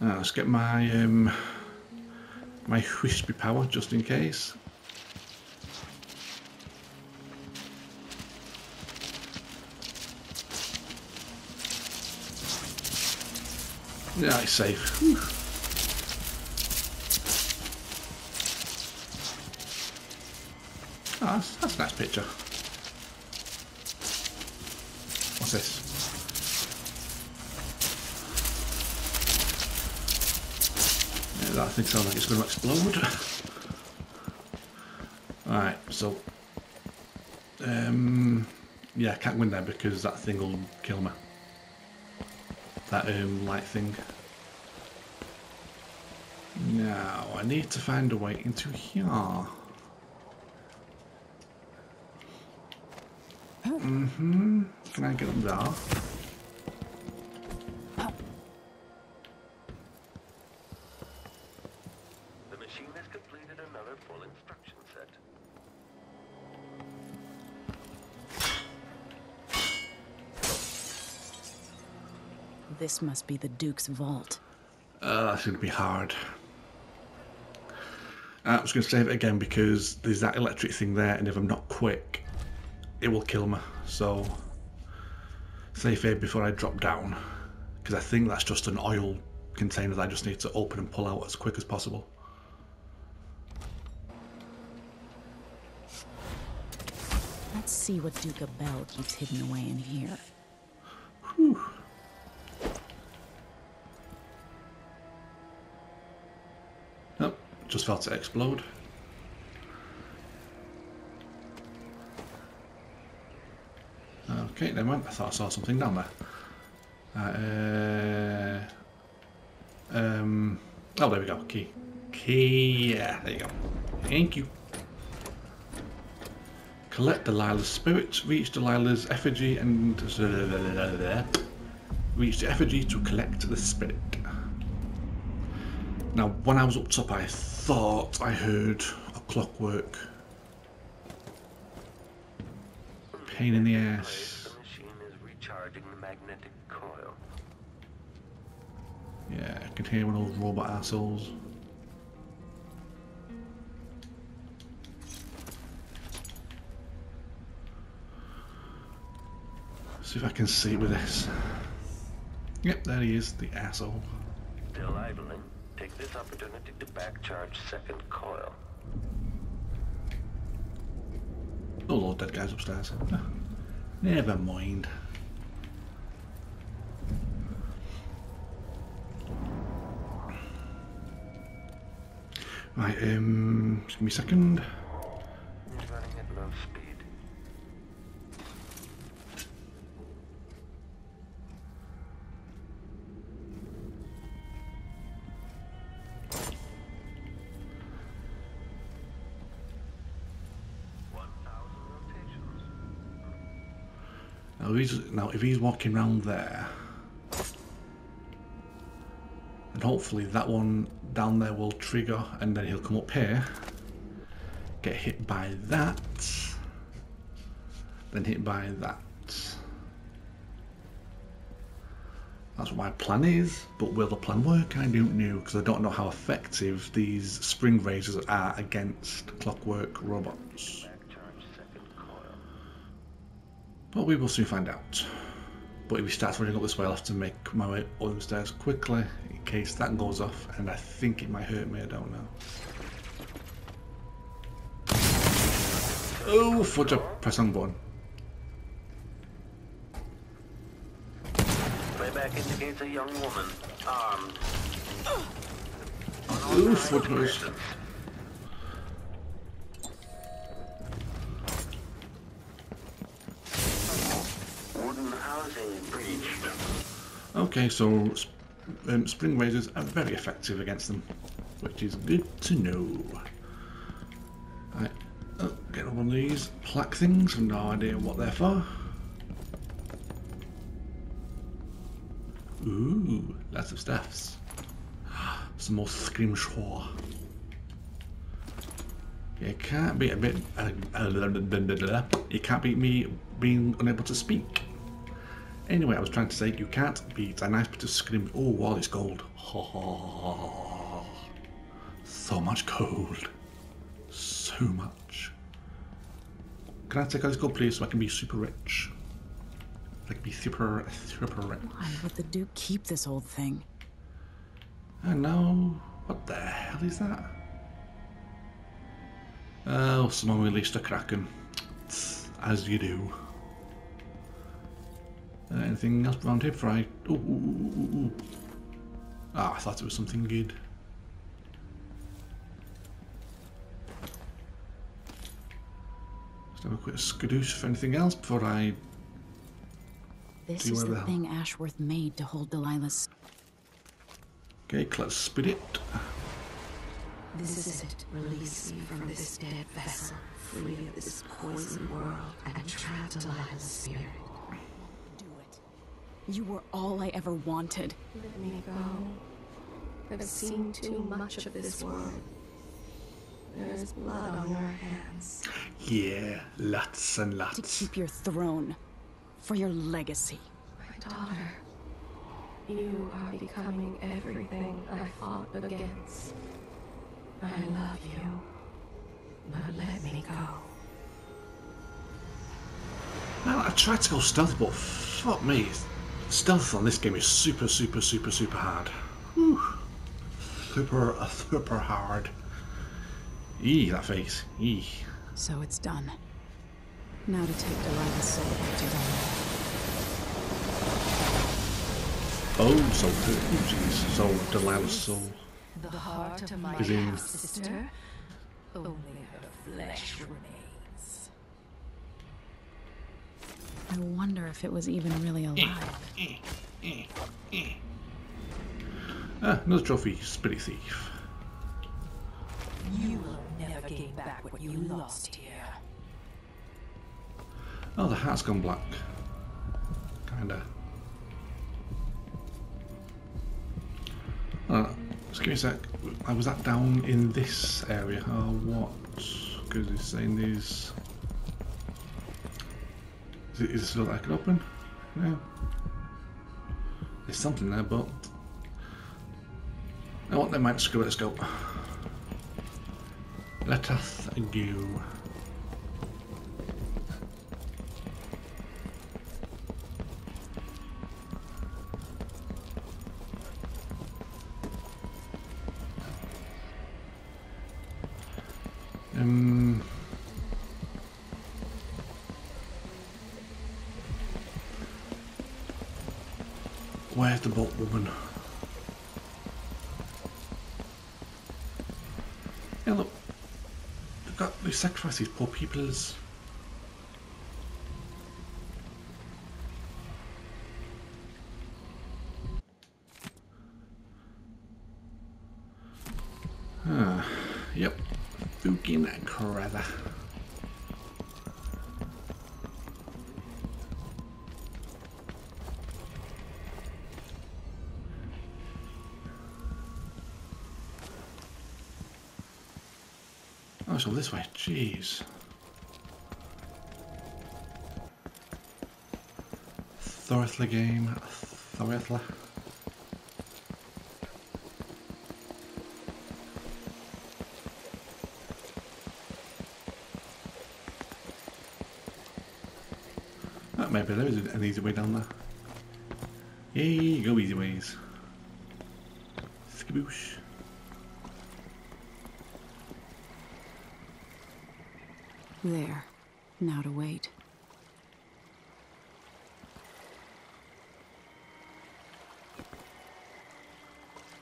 Now, let's get my um, my wispy power just in case. Yeah, it's safe. Whew. Oh, that's, that's a nice picture. What's this? That thing sounds like it's going to explode. Alright, so... Um, yeah, I can't win there because that thing will kill me. That um, light thing. Now, I need to find a way into here. Mm-hmm. Can I get up there? This must be the Duke's vault. Uh, that's going to be hard. I was going to save it again because there's that electric thing there, and if I'm not quick, it will kill me. So, save it before I drop down, because I think that's just an oil container that I just need to open and pull out as quick as possible. Let's see what Duke Abele keeps hidden away in here. Whew. Just felt it explode. Okay, never mind. I thought I saw something down there. Uh, um, oh, there we go. Key. Key. Yeah, there you go. Thank you. Collect Delilah's spirit, reach Delilah's effigy, and there, reach the effigy to collect the spirit. Now, when I was up top, I thought I heard a clockwork. Pain in the ass. Yeah, I can hear one of those robot assholes. See if I can see it with this. Yep, there he is, the asshole. Still idling. Take this opportunity to back charge second coil. Oh lord, dead guy's upstairs. Never mind. Right, um, just give me a second. Now, he's, now if he's walking around there, and hopefully that one down there will trigger and then he'll come up here, get hit by that, then hit by that. That's what my plan is, but will the plan work? I don't know, because I don't know how effective these spring razors are against clockwork robots. Back charge second coil. But we will soon find out. But if he starts running up this way, I'll have to make my way up the stairs quickly in case that goes off, and I think it might hurt me, I don't know. Oh, fudge, I press on button. Playback indicates a young woman, armed. Oh, fudge Okay, so um, spring razors are very effective against them, which is good to know. Right, oh, get one of these plaque things, no idea what they're for. Ooh, lots of stuffs. Some more scrimshaw. You can't beat a bit. Uh, uh, you can't beat me being unable to speak. Anyway, I was trying to say you can't beat a nice bit of scrim. Oh, wow, it's gold. Oh, so much gold. So much. Can I take all this gold, please, so I can be super rich? I can be super, super rich. Why would the Duke keep this old thing? I know. What the hell is that? Oh, someone released a Kraken. As you do. Uh, anything else around here before I... Ooh, ooh, ooh, ooh, ooh. Ah, I thought it was something good. Let's have a quick skadoosh for anything else before I... This Do you is wanna the thing Ashworth made to hold Delilah's. Okay, let's spit it. This is it. Release me from this dead vessel, free of this poisoned world, and trap Delilah's spirit. Do it. You were all I ever wanted. Let me go. I've seen too much of this world. There's blood on your hands. Yeah, lots and lots. To lots. keep your throne. For your legacy. My daughter, you are becoming everything I fought against. I love you, but let me go. Man, I tried to go stealth, but fuck me. Stealth on this game is super, super, super, super hard. Whew. Super, uh, super hard. Eee, that face. Eee. So it's done. Now to take Delilah's soul back to Delilah. Oh, so good. Oh, jeez. So, Delilah's soul. The heart of my Is half-sister? Only her flesh remains. I wonder if it was even really alive. Ah, another trophy. Spirit Thief. You will never gain back what you lost here. Oh, the hat's gone black. Kinda. Uh, just give me a sec. I was that down in this area. Oh, what? Because it's saying these. Is it, is it still like open? No. There's something there, but. I want them might screw it, let's go. Let us go. Where's the boat woman? Yeah, look. They've got they sacrifice these poor people as Ah, yep. Fucking crather. So this way. Jeez. Thorthla game. Thorthla. Oh, maybe there is an easy way down there. Yay, go easy ways. Skiboosh. There. Now to wait.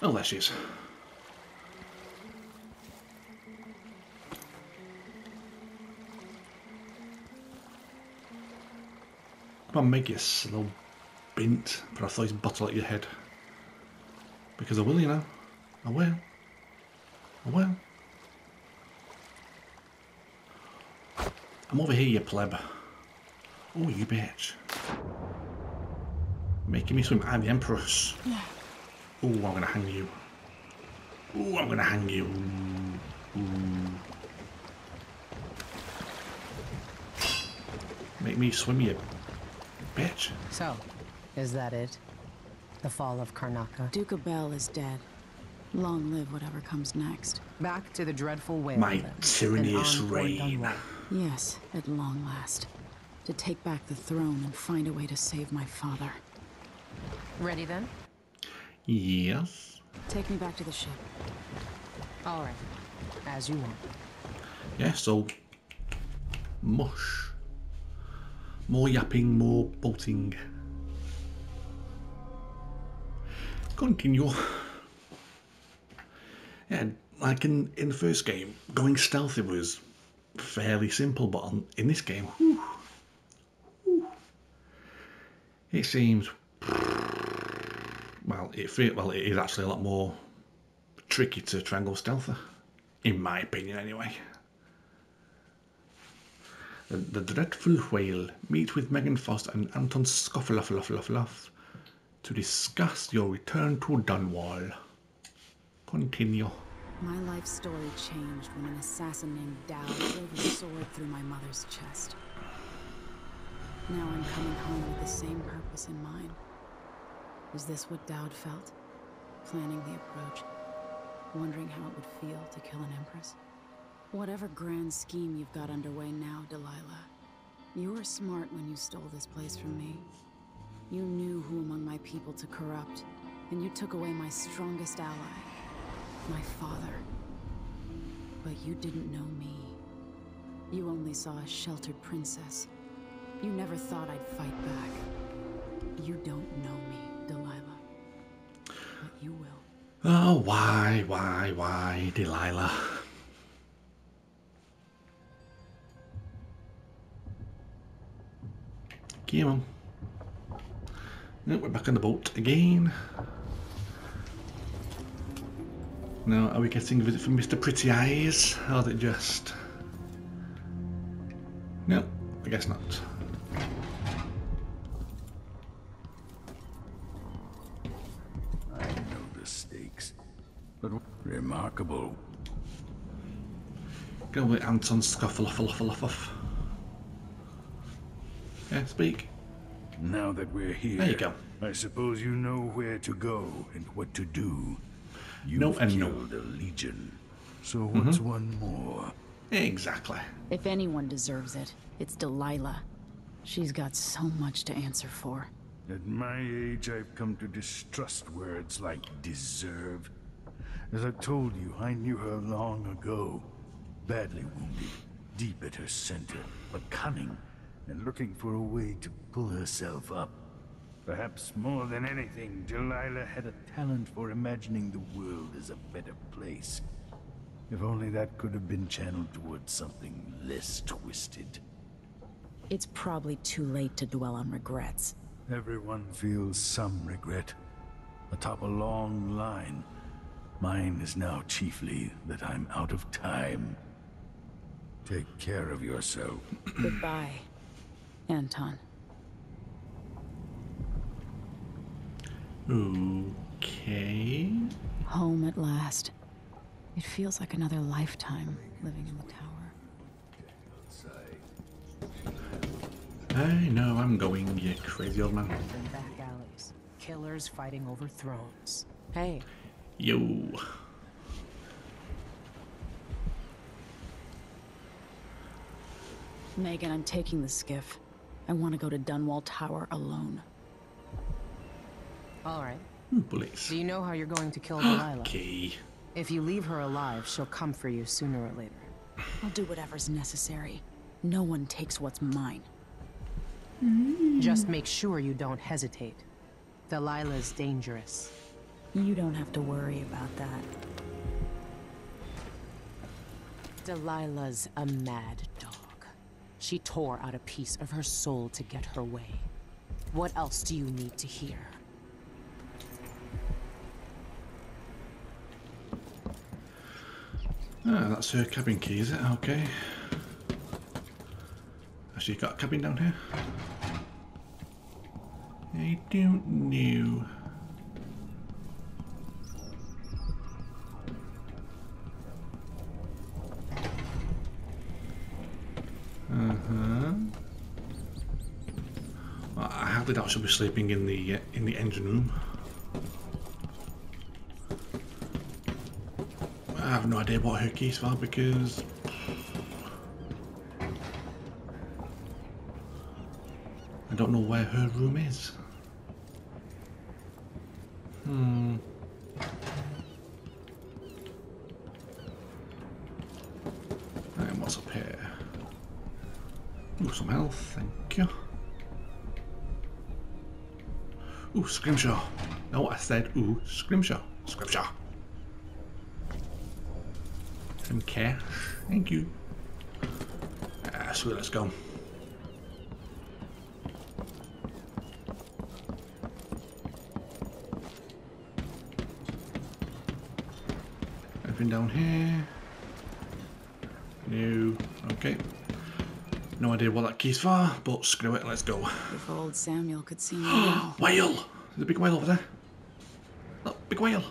Oh, there she is. Come on, make it slow, bint, for a throw bottle at your head. Because I will, you know. I will. I will. I'm over here, you pleb. Oh, you bitch. Making me swim. I'm the Empress. Oh, I'm gonna hang you. Oh, I'm gonna hang you. Ooh. Make me swim, you bitch. So, Is that it? The fall of Karnaka? Duke Bell is dead. Long live whatever comes next. Back to the Dreadful Wale. My then, tyrannous on toward reign. Dunwall. Yes, at long last. To take back the throne and find a way to save my father. Ready then? Yes. Take me back to the ship. All right. As you want. Yeah, so mush. More yapping, more bolting. Continue. Yeah, like in, in the first game, going stealthy was fairly simple, but on, in this game, whew, whew, it seems well, it feel, well, it is actually a lot more tricky to go stealthy, in my opinion, anyway. The, the Dreadful Wale meet with Meagan Foster and Anton Scoffaloff to discuss your return to Dunwall. Continue. My life story changed when an assassin named Daud drove a sword through my mother's chest. Now I'm coming home with the same purpose in mind. Is this what Daud felt? Planning the approach, wondering how it would feel to kill an empress? Whatever grand scheme you've got underway now, Delilah, you were smart when you stole this place from me. You knew who among my people to corrupt, and you took away my strongest ally, my father. But you didn't know me. You only saw a sheltered princess. You never thought I'd fight back. You don't know me, Delilah. But you will. Oh, why, why, why, Delilah? Come on. We're back on the boat again. Now, are we getting a visit from Mr. Pretty Eyes? Or is it just... No, I guess not. I know the stakes, but remarkable. Go with Anton Scufflefufflefuff. Yeah, speak. Now that we're here, There you go. I suppose you know where to go and what to do. You've No and no. killed a legion. So what's mm-hmm. one more? Exactly. If anyone deserves it, it's Delilah. She's got so much to answer for. At my age, I've come to distrust words like deserve. As I told you, I knew her long ago. Badly wounded, deep at her center, but cunning, and looking for a way to pull herself up. Perhaps more than anything, Delilah had a talent for imagining the world as a better place. If only that could have been channeled towards something less twisted. It's probably too late to dwell on regrets. Everyone feels some regret. Atop a long line. Mine is now chiefly that I'm out of time. Take care of yourself. Goodbye, Anton. Okay. Home at last. It feels like another lifetime living in the tower. I know I'm going, you crazy old man. And back alleys. Killers fighting over thrones. Hey, Yo. Meagan, I'm taking the skiff. I want to go to Dunwall Tower alone. All right. Hmm, Ooh, bullets. Do you know how you're going to kill Delilah? Okay. If you leave her alive, she'll come for you sooner or later. I'll do whatever's necessary. No one takes what's mine. Hmm. Just make sure you don't hesitate. Delilah's dangerous. You don't have to worry about that. Delilah's a mad dog. She tore out a piece of her soul to get her way. What else do you need to hear? Ah, that's her cabin key, is it? Okay. Actually, got a cabin down here? I don't know. Uh-huh. Well, I definitely doubt she'll be sleeping in the uh, in the engine room. I have no idea what her keys are because I don't know where her room is. Hmm. What's up here? Ooh, some health, thank you. Ooh, scrimshaw. No, I said ooh, scrimshaw. Scrimshaw. Some cash. Thank you. Ah, sweet, let's go. Anything down here? No. Okay. No idea what that key's for, but screw it, let's go. If old Samuel could see me now. Whale! There's a big whale over there. Look, big whale.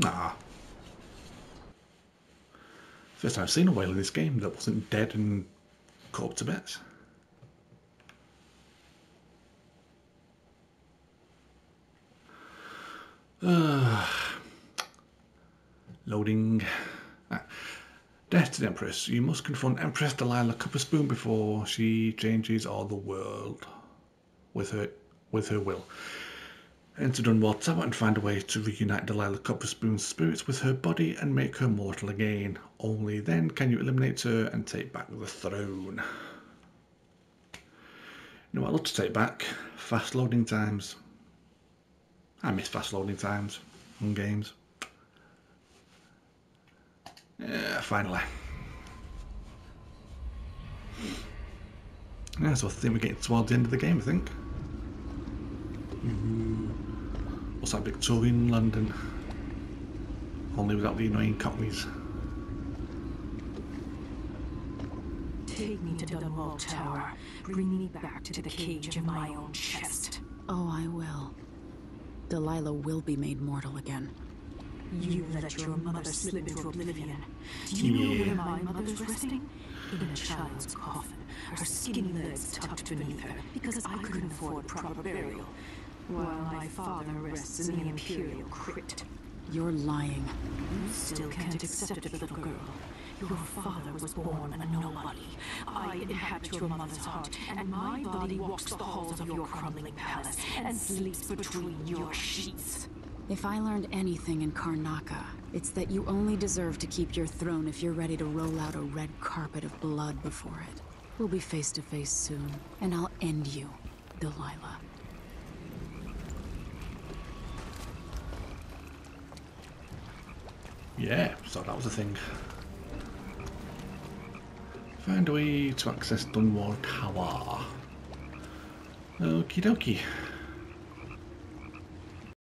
Nah. First time I've seen a whale in this game that wasn't dead and cut up to bits. Uh, loading. Ah. Death to the Empress. You must confront Empress Delilah Copperspoon before she changes all the world with her with her will. Enter Dunwall Tower and find a way to reunite Delilah Copperspoon's spirits with her body and make her mortal again. Only then can you eliminate her and take back the throne. You know what I love to take back? Fast loading times. I miss fast loading times on games. Yeah, finally. Yeah, so I think we're getting towards the end of the game, I think. Ooh. What's that, Victorian London? Only without the annoying cockneys. Take me to the Dunwall Tower. Bring me back to the cage in my own chest. Oh, I will. Delilah will be made mortal again. You let your mother slip into oblivion. Do you know where my mother's resting? In a child's coffin, her skinny legs tucked beneath her, because I couldn't afford proper burial, while my father rests in the Imperial crypt. You're lying. You still can't accept it, little girl. Your father was born a nobody. I inhabit your mother's heart, and my body walks the halls of your crumbling palace and sleeps between your sheets. If I learned anything in Karnaka, it's that you only deserve to keep your throne if you're ready to roll out a red carpet of blood before it. We'll be face to face soon, and I'll end you, Delilah. Yeah, so that was a thing. Find a way to access Dunwall Tower. Okie dokie.